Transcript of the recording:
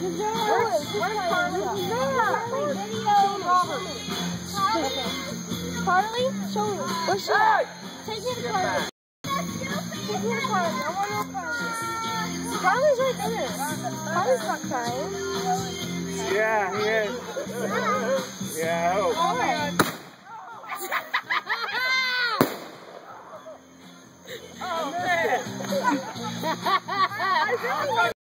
Where's, where's Carly? Carly, show me. Where's she at? Take me to Carly. Take me to Carly. I want to know Carly. Carly's right there. Carly's not crying. Yeah, he is. Yeah, I hope. Oh my god. Oh, man.